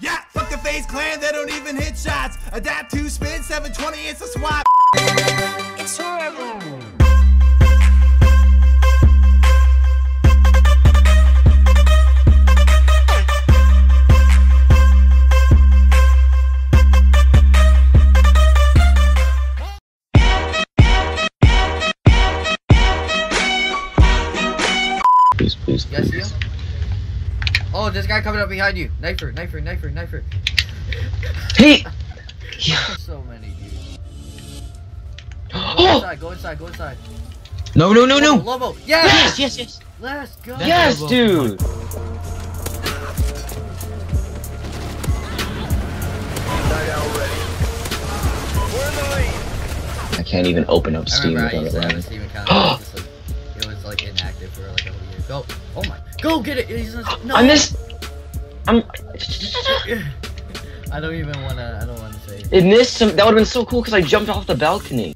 Yeah, fuck the FaZe clan, they don't even hit shots. Adapt to spin 720, it's a swap. It's horrible. Please, please, Yes, please. You? Oh, this guy coming up behind you. Knifer, knifer, knifer, knifer. Hey! So many, dude. Go Oh! inside, go inside, go inside. No, no, no, no! Lobo, Lobo. Yes! Yes, yes, yes! Let's go! Yes, dude! I can't even open up Steam without it to running. Steam account. it, was like, it was like inactive for like a whole year. Go! Oh my! Go get it! He's just, no! I missed. I'm. I don't even wanna. I don't wanna say. it. It missed some. That would have been so cool because I jumped off the balcony.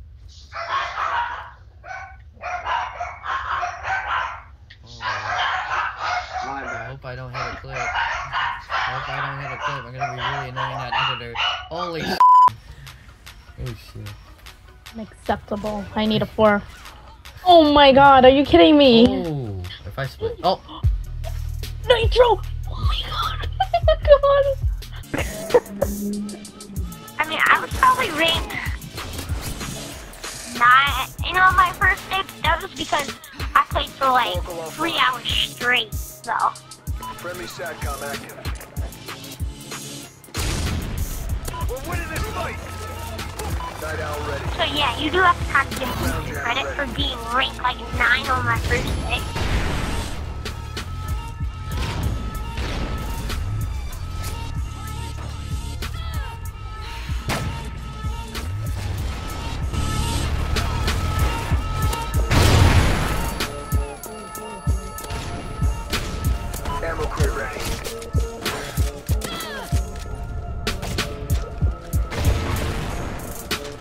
Oh I hope I don't hit a clip. I hope I don't hit a clip. I'm gonna be really annoying that editor. Holy s- Oh shit. Unacceptable. I need a four. Oh my god, are you kidding me? Oh, if I split. Oh, Nitro! Oh my god! Oh my god! I mean, I was probably ranked nine. You know, my first day, that was because I played for like three hours straight, so. Friendly SATCOM active. We're winning this fight! Night owl. So yeah, you do have to kind of give me some credit for being ranked like nine on my first day.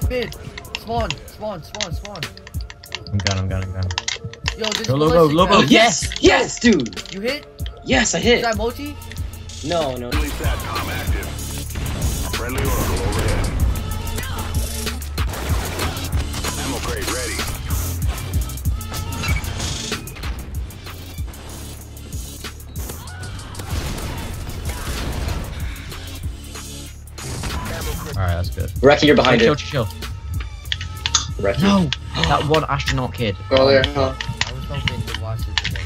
Mid. Spawn, spawn, spawn, spawn. I'm gone, I'm gone, I'm gone. Yo, this Go, Lobo, Lobo. round- Yes! Yes, dude! You hit? Yes, I Is hit. that multi? No, no. Friendly SATCOM active. Friendly oracle overhead. Alright, that's good. Reki, you're behind chill, it. chill, chill. Reki. No! That one astronaut kid. Oh, go there, huh? I was hoping to watch it today.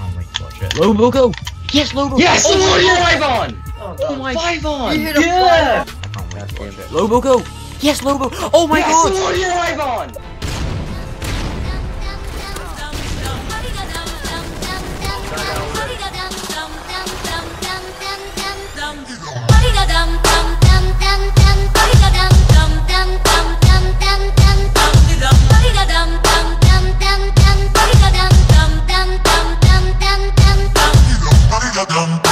Oh wait, watch it. Lobo, go! Yes, Lobo! Yes! Oh, Oh, my God! Oh five on! Oh my five on! You hit a yeah! I can't wait to watch it. Lobo, go! Yes, Lobo! Oh my yes! god! Oh, you're five on! dum dum